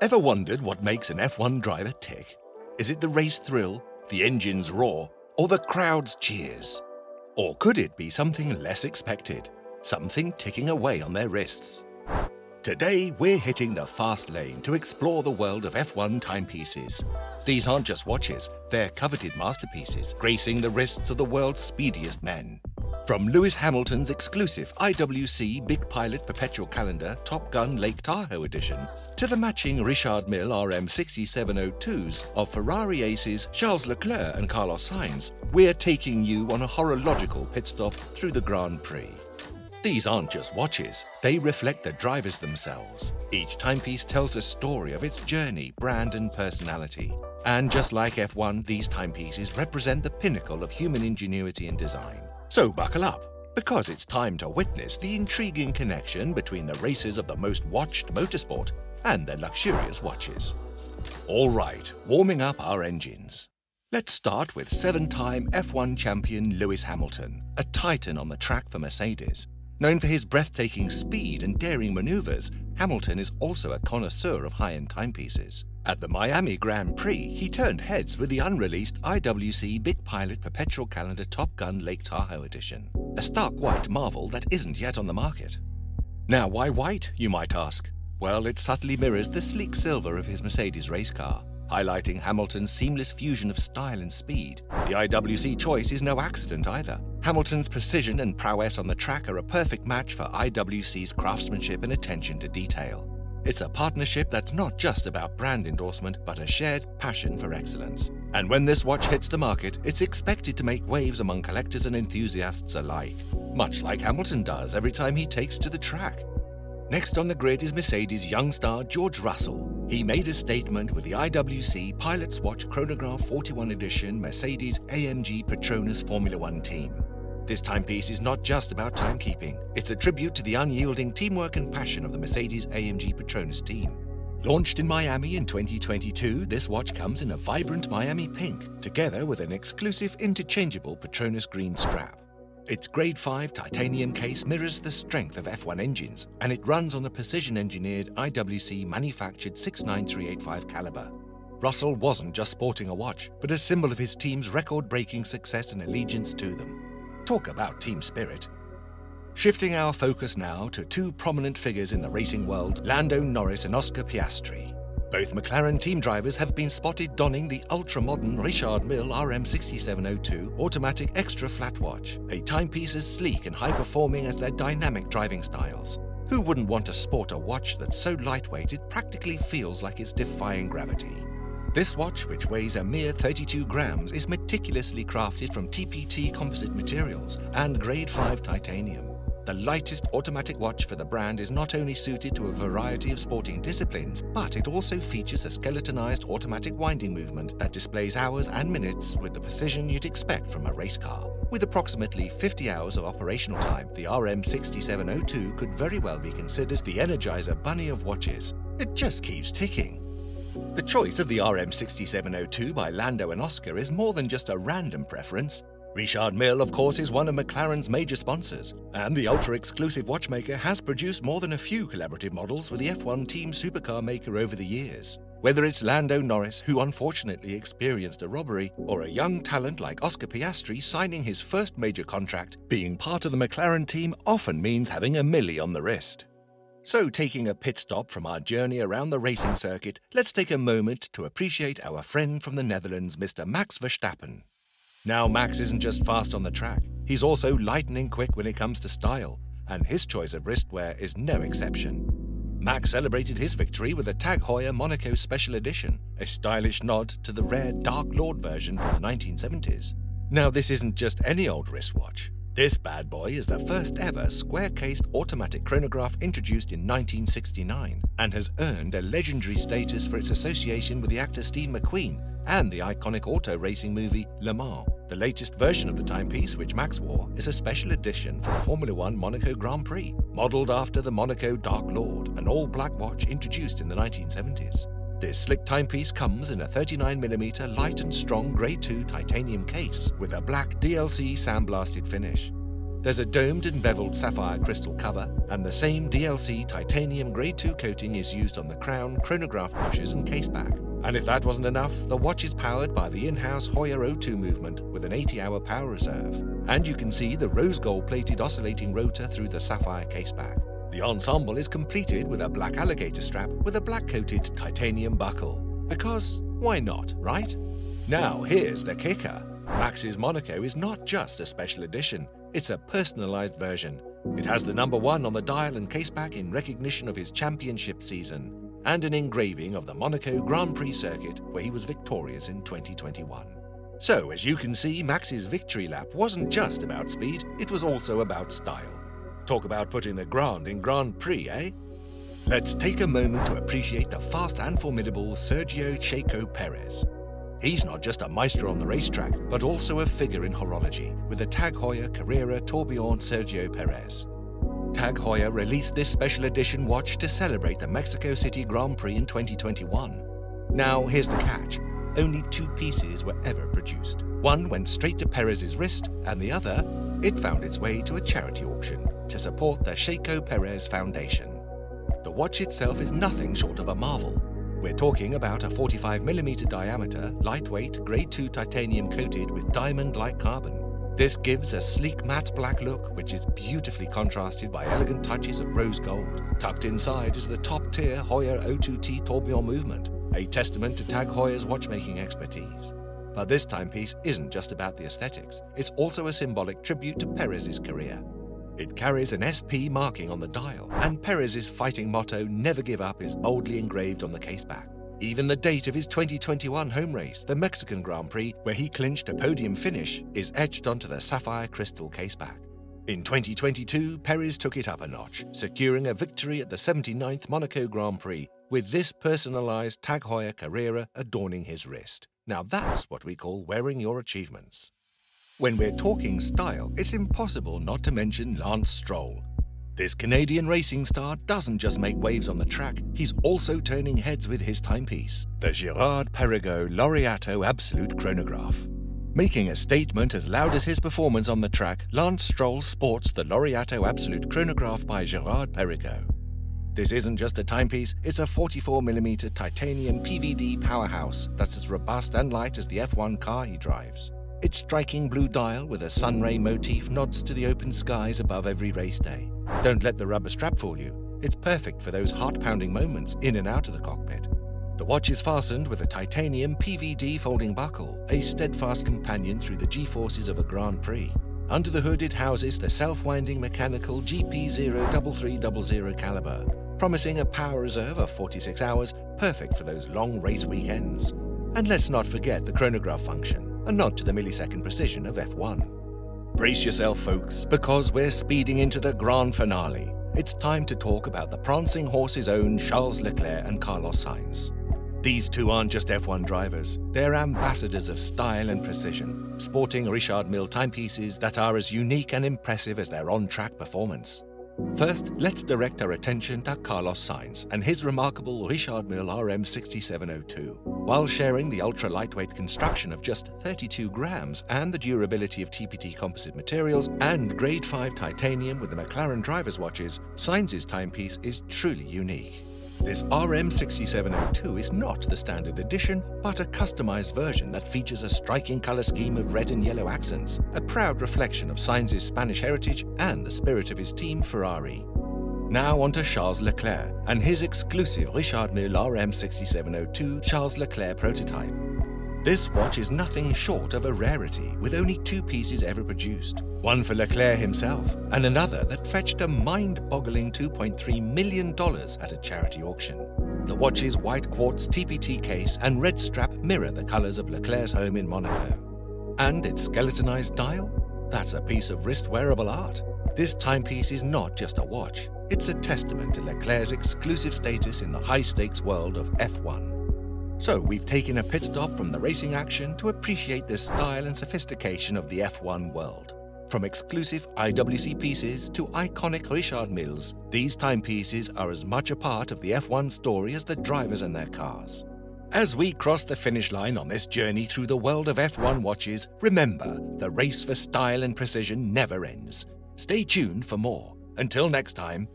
Ever wondered what makes an F1 driver tick? Is it the race thrill, the engine's roar, or the crowd's cheers? Or could it be something less expected? Something ticking away on their wrists? Today, we're hitting the fast lane to explore the world of F1 timepieces. These aren't just watches, they're coveted masterpieces, gracing the wrists of the world's speediest men. From Lewis Hamilton's exclusive IWC Big Pilot Perpetual Calendar Top Gun Lake Tahoe edition to the matching Richard Mille RM6702s of Ferrari aces Charles Leclerc and Carlos Sainz, we're taking you on a horological pit stop through the Grand Prix. These aren't just watches, they reflect the drivers themselves. Each timepiece tells a story of its journey, brand, and personality. And just like F1, these timepieces represent the pinnacle of human ingenuity and design. So buckle up, because it's time to witness the intriguing connection between the races of the most watched motorsport and their luxurious watches. All right, warming up our engines. Let's start with seven-time F1 champion Lewis Hamilton, a titan on the track for Mercedes. Known for his breathtaking speed and daring maneuvers, Hamilton is also a connoisseur of high-end timepieces. At the Miami Grand Prix, he turned heads with the unreleased IWC Big Pilot Perpetual Calendar Top Gun Lake Tahoe edition, a stark white marvel that isn't yet on the market. Now, why white, you might ask? Well, it subtly mirrors the sleek silver of his Mercedes race car, highlighting Hamilton's seamless fusion of style and speed. The IWC choice is no accident either. Hamilton's precision and prowess on the track are a perfect match for IWC's craftsmanship and attention to detail. It's a partnership that's not just about brand endorsement, but a shared passion for excellence. And when this watch hits the market, it's expected to make waves among collectors and enthusiasts alike, much like Hamilton does every time he takes to the track. Next on the grid is Mercedes' young star George Russell. He made a statement with the IWC Pilot's Watch Chronograph 41 Edition Mercedes AMG Petronas Formula One team. This timepiece is not just about timekeeping, it's a tribute to the unyielding teamwork and passion of the Mercedes AMG Petronas team. Launched in Miami in 2022, this watch comes in a vibrant Miami pink, together with an exclusive interchangeable Petronas green strap. Its Grade 5 titanium case mirrors the strength of F1 engines, and it runs on the precision-engineered IWC manufactured 69385 caliber. Russell wasn't just sporting a watch, but a symbol of his team's record-breaking success and allegiance to them. Talk about team spirit. Shifting our focus now to two prominent figures in the racing world, Lando Norris and Oscar Piastri. Both McLaren team drivers have been spotted donning the ultra-modern Richard Mille RM6702 automatic extra flat watch, a timepiece as sleek and high-performing as their dynamic driving styles. Who wouldn't want to sport a watch that's so lightweight it practically feels like it's defying gravity? This watch, which weighs a mere 32 grams, is meticulously crafted from TPT composite materials and grade 5 titanium. The lightest automatic watch for the brand is not only suited to a variety of sporting disciplines, but it also features a skeletonized automatic winding movement that displays hours and minutes with the precision you'd expect from a race car. With approximately 50 hours of operational time, the RM6702 could very well be considered the Energizer bunny of watches. It just keeps ticking. The choice of the RM6702 by Lando and Oscar is more than just a random preference. Richard Mille, of course, is one of McLaren's major sponsors, and the ultra-exclusive watchmaker has produced more than a few collaborative models with the F1 team supercar maker over the years. Whether it's Lando Norris, who unfortunately experienced a robbery, or a young talent like Oscar Piastri signing his first major contract, being part of the McLaren team often means having a Mille on the wrist. So, taking a pit stop from our journey around the racing circuit, let's take a moment to appreciate our friend from the Netherlands, Mr. Max Verstappen. Now, Max isn't just fast on the track, he's also lightning quick when it comes to style, and his choice of wristwear is no exception. Max celebrated his victory with a Tag Heuer Monaco Special Edition, a stylish nod to the rare Dark Lord version from the 1970s. Now, this isn't just any old wristwatch. This bad boy is the first ever square-cased automatic chronograph introduced in 1969 and has earned a legendary status for its association with the actor Steve McQueen and the iconic auto racing movie Le Mans. The latest version of the timepiece, which Max wore, is a special edition for the Formula One Monaco Grand Prix, modelled after the Monaco Dark Lord, an all-black watch introduced in the 1970s. This slick timepiece comes in a 39mm light and strong Grade 2 titanium case with a black DLC sandblasted finish. There's a domed and beveled sapphire crystal cover, and the same DLC titanium Grade 2 coating is used on the crown, chronograph bushes, and caseback. And if that wasn't enough, the watch is powered by the in-house Heuer O2 movement with an 80-hour power reserve. And you can see the rose gold-plated oscillating rotor through the sapphire caseback. The ensemble is completed with a black alligator strap with a black-coated titanium buckle. Because why not, right? Now here's the kicker. Max's Monaco is not just a special edition, it's a personalized version. It has the number one on the dial and caseback in recognition of his championship season, and an engraving of the Monaco Grand Prix circuit where he was victorious in 2021. So, as you can see, Max's victory lap wasn't just about speed, it was also about style. Talk about putting the Grand in Grand Prix, eh? Let's take a moment to appreciate the fast and formidable Sergio Checo Perez. He's not just a maestro on the racetrack, but also a figure in horology, with the Tag Heuer Carrera Tourbillon Sergio Perez. Tag Heuer released this special edition watch to celebrate the Mexico City Grand Prix in 2021. Now, here's the catch. Only two pieces were ever produced. One went straight to Perez's wrist, and the other, it found its way to a charity auction to support the Checo Perez Foundation. The watch itself is nothing short of a marvel, we're talking about a 45mm diameter, lightweight, grade 2 titanium coated with diamond-like carbon. This gives a sleek matte black look, which is beautifully contrasted by elegant touches of rose gold. Tucked inside is the top-tier Heuer O2T tourbillon movement, a testament to Tag Heuer's watchmaking expertise. But this timepiece isn't just about the aesthetics, it's also a symbolic tribute to Perez's career. It carries an SP marking on the dial, and Perez's fighting motto, Never Give Up, is boldly engraved on the caseback. Even the date of his 2021 home race, the Mexican Grand Prix, where he clinched a podium finish, is etched onto the sapphire crystal caseback. In 2022, Perez took it up a notch, securing a victory at the 79th Monaco Grand Prix, with this personalized Tag Heuer Carrera adorning his wrist. Now that's what we call wearing your achievements. When we're talking style, it's impossible not to mention Lance Stroll. This Canadian racing star doesn't just make waves on the track, he's also turning heads with his timepiece, the Girard-Perregaux Laureato Absolute Chronograph. Making a statement as loud as his performance on the track, Lance Stroll sports the Laureato Absolute Chronograph by Girard-Perregaux. This isn't just a timepiece, it's a 44mm titanium PVD powerhouse that's as robust and light as the F1 car he drives. Its striking blue dial with a sunray motif nods to the open skies above every race day. Don't let the rubber strap fool you. It's perfect for those heart-pounding moments in and out of the cockpit. The watch is fastened with a titanium PVD folding buckle, a steadfast companion through the G-forces of a Grand Prix. Under the hood it houses the self-winding mechanical GP03300 caliber, promising a power reserve of 46 hours, perfect for those long race weekends. And let's not forget the chronograph function a nod to the millisecond precision of F1. Brace yourself, folks, because we're speeding into the grand finale. It's time to talk about the prancing horse's own Charles Leclerc and Carlos Sainz. These two aren't just F1 drivers, they're ambassadors of style and precision, sporting Richard Mille timepieces that are as unique and impressive as their on-track performance. First, let's direct our attention to Carlos Sainz and his remarkable Richard Mille RM6702. While sharing the ultra-lightweight construction of just 32 grams and the durability of TPT composite materials and grade 5 titanium with the McLaren driver's watches, Sainz's timepiece is truly unique. This RM6702 is not the standard edition, but a customized version that features a striking color scheme of red and yellow accents, a proud reflection of Sainz's Spanish heritage and the spirit of his team Ferrari. Now on to Charles Leclerc and his exclusive Richard Mille RM6702 Charles Leclerc prototype. This watch is nothing short of a rarity, with only two pieces ever produced. One for Leclerc himself, and another that fetched a mind-boggling $2.3 million at a charity auction. The watch's white quartz TPT case and red strap mirror the colors of Leclerc's home in Monaco. And its skeletonized dial? That's a piece of wrist-wearable art. This timepiece is not just a watch, it's a testament to Leclerc's exclusive status in the high-stakes world of F1. So we've taken a pit stop from the racing action to appreciate the style and sophistication of the F1 world. From exclusive IWC pieces to iconic Richard Milles, these timepieces are as much a part of the F1 story as the drivers and their cars. As we cross the finish line on this journey through the world of F1 watches, remember, the race for style and precision never ends. Stay tuned for more. Until next time,